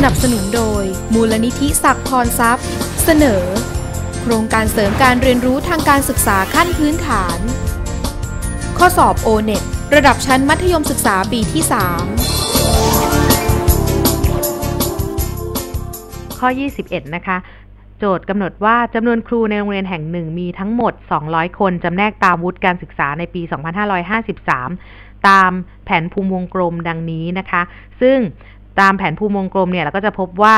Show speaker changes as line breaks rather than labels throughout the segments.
สนับสนุนโดย มูลนิธิศักพรทรัพย์ เสนอ โครงการเสริมการเรียนรู้ทางการศึกษาขั้นพื้นฐาน ข้อสอบ o n e t ระดับชั้นมัธยมศึกษาปีที่ 3
ข้อ 21 นะคะ โจทย์กำหนดว่าจำนวนครูในโรงเรียนแห่งหนึ่งมีทั้งหมด 200 คนจำแนกตามวุฒิการศึกษาในปี 2553 ตามแผนภูมิวงกลมดังนี้นะคะ ซึ่ง ตามแผนภูมิวงกลมเนี่ยเราก็จะพบว่า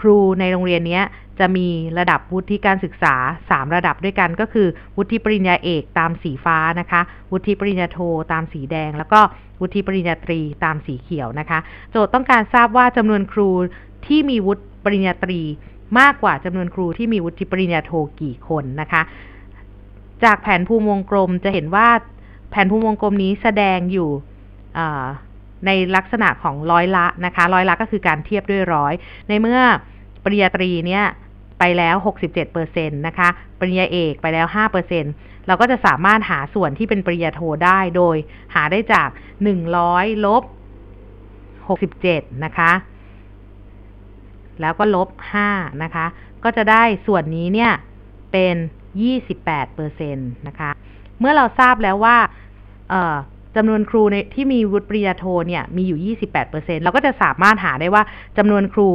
ครูในโรงเรียนนี้จะมีระดับวุฒิการศึกษา 3 ระดับด้วยกันก็คือ วุฒิปริญญาเอกตามสีฟ้านะคะ วุฒิปริญญาโทตามสีแดง แล้วก็วุฒิปริญญาตรีตามสีเขียวนะคะ โจทย์ต้องการทราบว่าจำนวนครูที่มีวุฒิปริญญาตรี มากกว่าจำนวนครูที่มีวุฒิปริญญาโทกี่คนนะคะ จากแผนภูมิวงกลมจะเห็นว่าแผนภูมิวงกลมนี้แสดงอยู่ ในลักษณะของร้อยละนะคะ ร้อยละก็คือการเทียบด้วยร้อย ในเมื่อปริญญาตรีเนี่ยไปแล้ว 67%นะคะ ปริญญาเอกไปแล้ว 5%เราก็จะสามารถหาส่วนที่เป็นปริญญาโทได้โดยหาได้จาก 100 ลบ 67 นะคะ แล้วก็ลบ 5 นะคะ ก็จะได้ส่วนนี้เนี่ยเป็น 28%นะคะ เมื่อเราทราบแล้วว่า จำนวนครูในที่มีวุฒิปริญญาโทเนี่ยมีอยู่ 28%เราก็จะสามารถหาได้ว่าจำนวนครู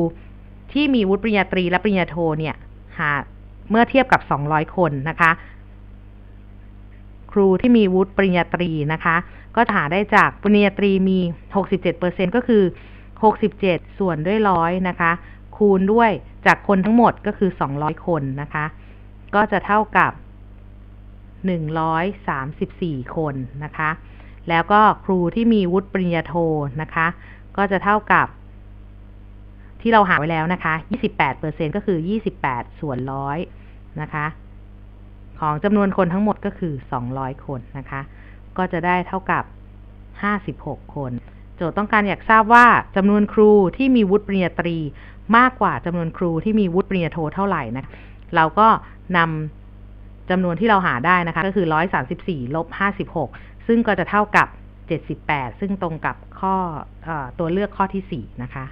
ที่มีวุฒิปริญญาตรีและปริญญาโทเนี่ยหาเมื่อเทียบกับ 200 คนนะคะ ครูที่มีวุฒิปริญญาตรีนะคะ ก็หาได้จากปริญญาตรีมี 67%ก็คือ 67 ส่วนด้วยร้อยนะคะ คูณด้วยจากคนทั้งหมดก็คือ 200 คนนะคะ ก็จะเท่ากับ 134 คนนะคะ แล้วก็ครูที่มีวุฒิปริญญาโทนะคะ ก็จะเท่ากับ ที่เราหาไว้แล้วนะคะ28%ก็คือ 28 ส่วนร้อยนะคะ ของจำนวนคนทั้งหมดก็คือ 200 คนนะคะ ก็จะได้เท่ากับ 56 คน โจทย์ต้องการอยากทราบว่าจำนวนครูที่มีวุฒิปริญญาตรี มากกว่าจำนวนครูที่มีวุฒิปริญญาโทเท่าไหร่นะ เราก็นำ จำนวนที่เราหาได้นะคะ ก็คือ 134ลบ56 ซึ่งก็จะเท่ากับ 78 ซึ่งตรงกับข้ออตัวเลือกข้อที่ 4 นะคะ